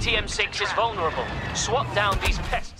TM6 is vulnerable. Swap down these pests.